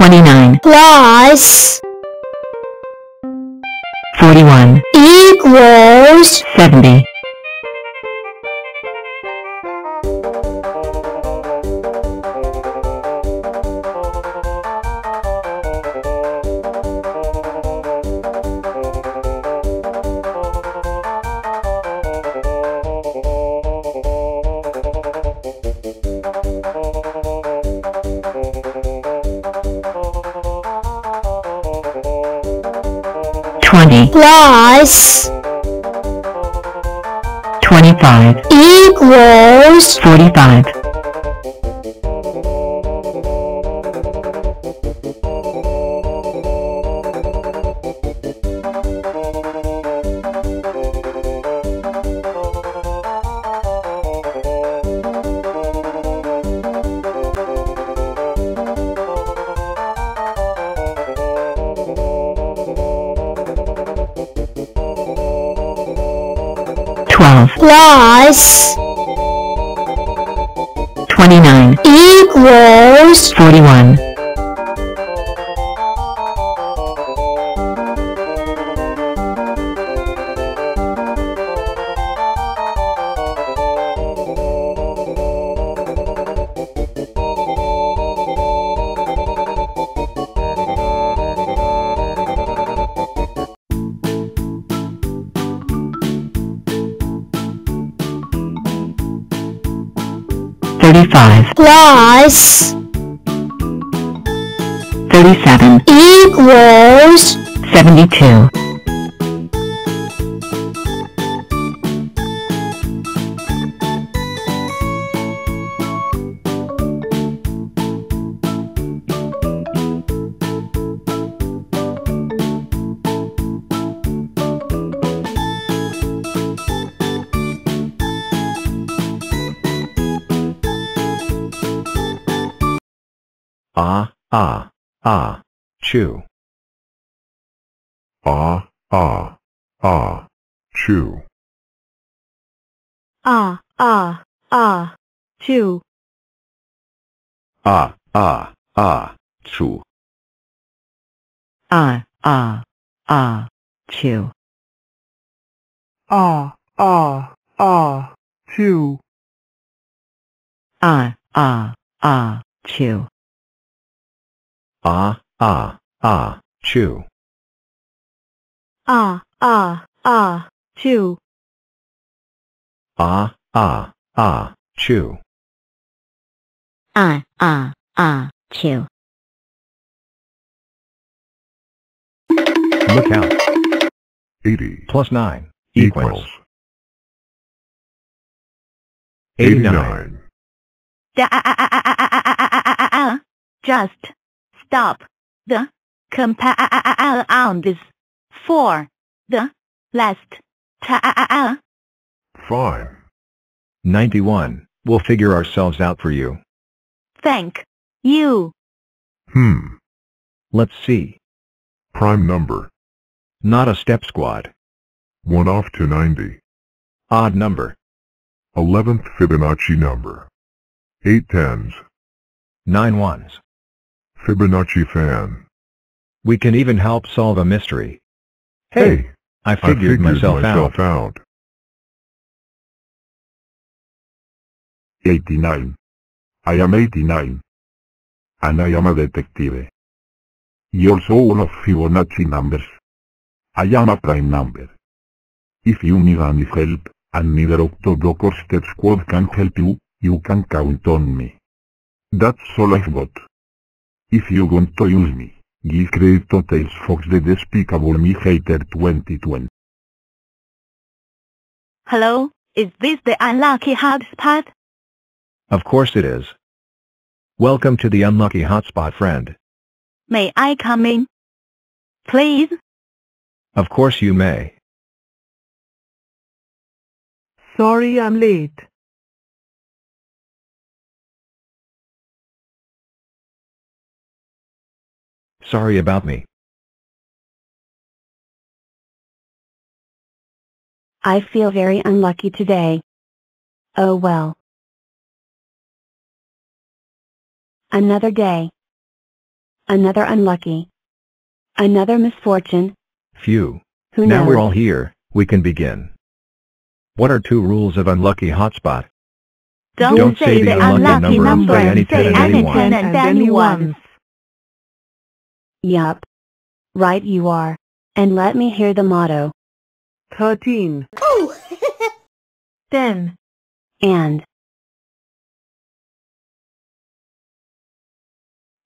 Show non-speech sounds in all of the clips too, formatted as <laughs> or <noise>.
29 plus 41 equals 70 20 plus 25 equals 45 plus 29 equals 41 35 plus 37 equals 72 Ah, ah, ah, chew. Ah, ah, ah, chew. ah, ah, ah, chew, Ah, ah, ah, chew. ah ah ah chew. Ah, ah, ah, chew, ah ah ah chew Ah, ah, ah, chew. ah, ah, ah, chew, Ah, ah, ah, chew. ah ah ah chew Look out. 80 Plus 9 equals 89. Da- just stop the compounds for the last time. Fine. 91. We'll figure ourselves out for you. Thank you. Hmm. Let's see. Prime number. Not a step squad. 1 off to 90. Odd number. 11th Fibonacci number. 8 tens. 9 ones. Fibonacci fan. We can even help solve a mystery. Hey, I I figured, myself, out. out. 89. I am 89. And I am a detective. You also one of Fibonacci numbers. I am a prime number. If you need any help, and neither Octoblock or Step Squad can help you, you can count on me. That's all I've got. If you want to use me, give credit to Tails Fox the Despicable Me Hater 2020. Hello, is this the unlucky hotspot? Of course it is. Welcome to the unlucky hotspot friend. May I come in? Please? Of course you may. sorry I'm late. Sorry about me. I feel very unlucky today. Oh well. Another day. Another unlucky. Another misfortune. Phew. Who now knows? we're all here, we can begin. What are two rules of unlucky hotspot? Don't, Don't say, say the unlucky unlucky number, number, and any say ten and any any and any ones. Yup. Right you are. And let me hear the motto. thirteen, <laughs> Ten. And.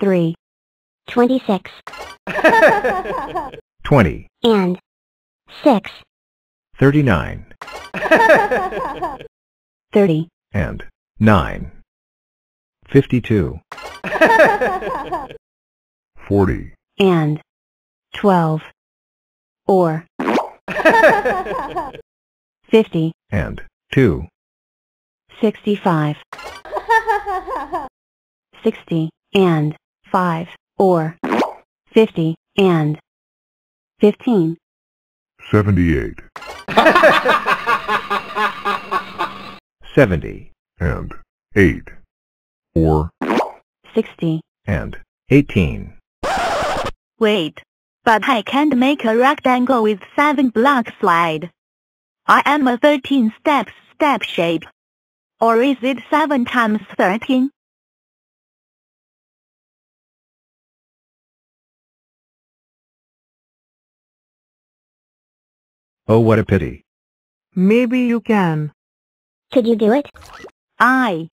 Three. Twenty-six. <laughs> 20, And. Six. 39, <laughs> Thirty. and 9. 52, forty, And. Twelve. Or. <laughs> Fifty. and 2. Sixty-five. Sixty. And. Five. Or. Fifty. And. Fifteen. seventy-eight, <laughs> 70, and eight, or Sixty. and 18. Wait. But I can't make a rectangle with seven block slide. I am a 13 steps step shape. Or is it 7 times 13? Oh what a pity. maybe you can. Could you do it? I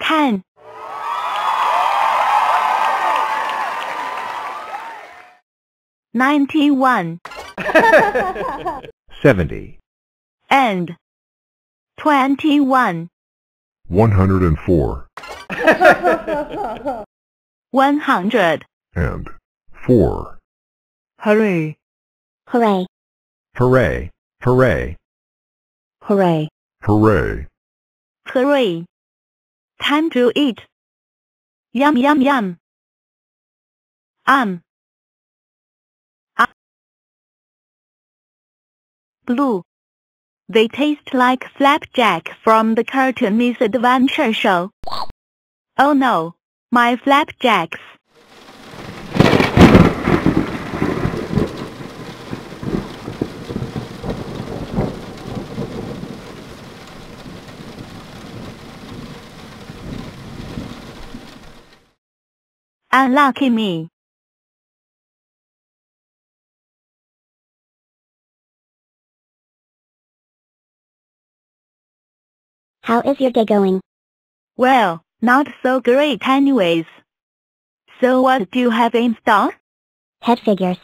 can. Ninety-one <laughs> 70, and twenty-one, one hundred and four, <laughs> one hundred, and four, Hooray! Hooray. hooray, hooray, hooray, hooray, hooray! Time to eat. Yum yum yum. Um. Blue. They taste like flapjack from the cartoon Misadventure show. Oh no, my flapjacks. Unlucky me. How is your day going? Well, not so great anyways. So what do you have in store? Head figures.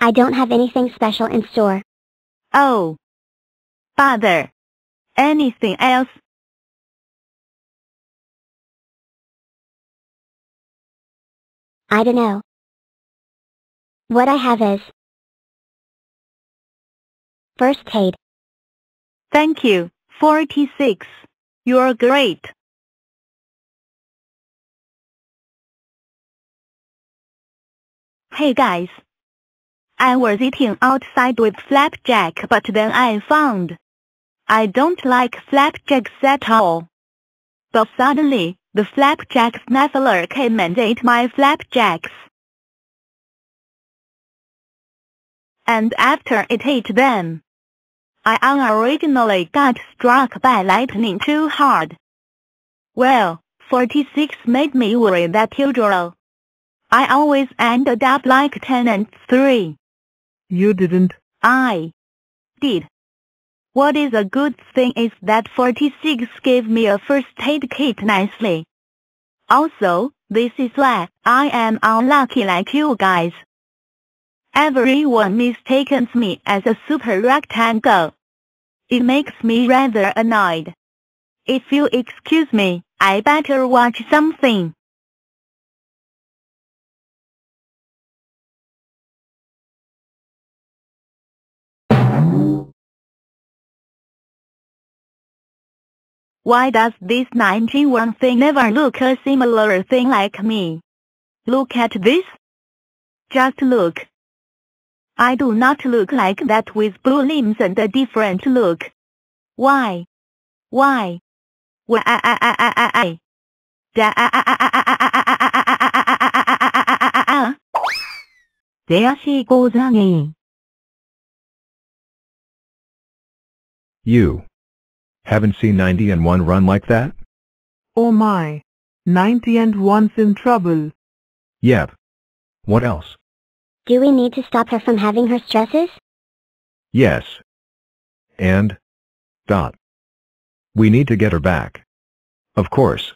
I don't have anything special in store. Oh. Bother. Anything else? I don't know. What I have is first aid. Thank you. 46. You're great. Hey guys. I was eating outside with flapjack but then I found I don't like flapjacks at all. But suddenly, the flapjack snuffler came and ate my flapjacks. And after it ate them, I unoriginally got struck by lightning too hard. Well, 46 made me worry that usual. I always ended up like 10 and 3. You didn't. I did. What is a good thing is that 46 gave me a first aid kit nicely. Also, this is why I am unlucky like you guys. Everyone mistakes me as a super rectangle. It makes me rather annoyed. If you excuse me, I better watch something. Why does this 91 thing never look a similar thing like me? Look at this. Just look. I do not look like that with blue limbs and a different look. Why? Why? Why? Da- There she goes again. You. Haven't seen 90 and 1 run like that? Oh my. 90 and 1's in trouble. Yep. What else? Do we need to stop her from having her stresses? Yes. And? Dot. We need to get her back. Of course.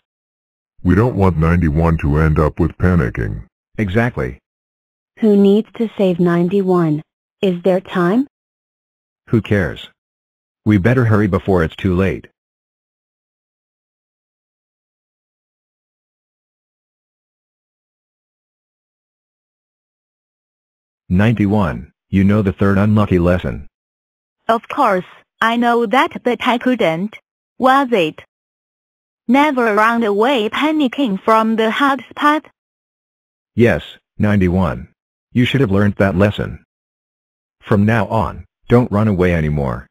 We don't want 91 to end up with panicking. Exactly. Who needs to save 91? Is there time? Who cares? We better hurry before it's too late. Ninety-one. You know the third unlucky lesson. Of course, I know that but I couldn't. Was it? Never run away panicking from the hard spot? Yes, 91. You should have learned that lesson. From now on, don't run away anymore.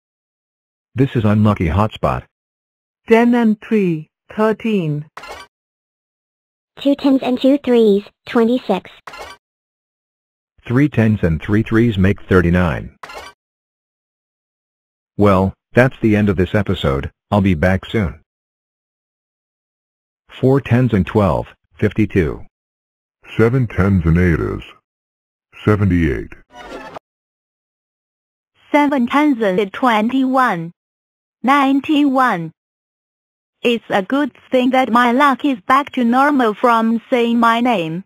This is Unlucky Hotspot. 10 and 3, 13. Two tens and two threes, 26. Three tens and three threes make 39. Well, that's the end of this episode. I'll be back soon. Four tens and 12, 52. Seven tens and eights. 78. Seven tens and twenty-one. Ninety-one. It's a good thing that my luck is back to normal from saying my name.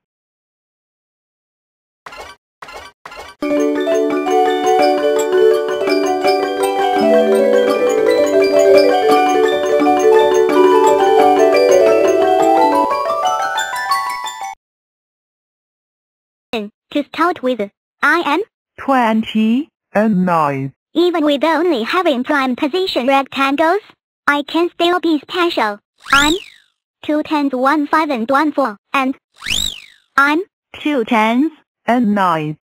To start with, I am, 20 and 9. even with only having prime position rectangles, I can still be special. I'm two tens, one five and one four, and I'm Two tens. and 9.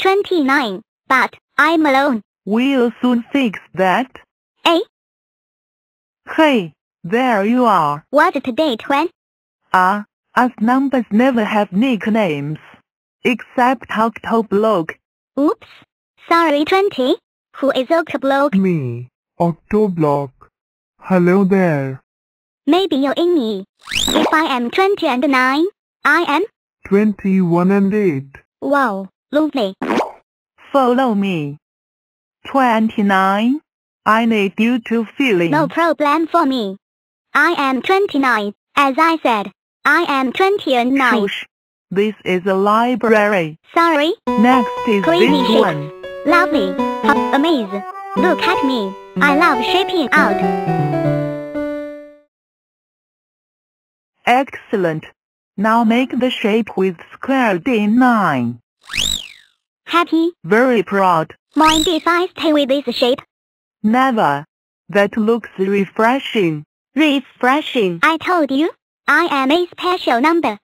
29, but I'm alone. We'll soon fix that. Eh? Hey, there you are. What's today, Twen? Ah, us numbers never have nicknames. Except Octoblock. Oops. Sorry, 20. Who is Octoblock? Me, Octoblock. Hello there. Maybe you're in me. If I am 20 and 9, I am, 21 and 8. wow, lovely. Follow me. 29. I need you to fill in. No problem for me. I am 29, as I said. I am 20 and 9. Shush. This is a library. Sorry, Next is Crazy this one. lovely, How amazing. Look at me. I love shaping out. Excellent. Now make the shape with square D9. Happy, Very proud. mind if I stay with this shape? Never. That looks refreshing. Refreshing. I told you, I am a special number.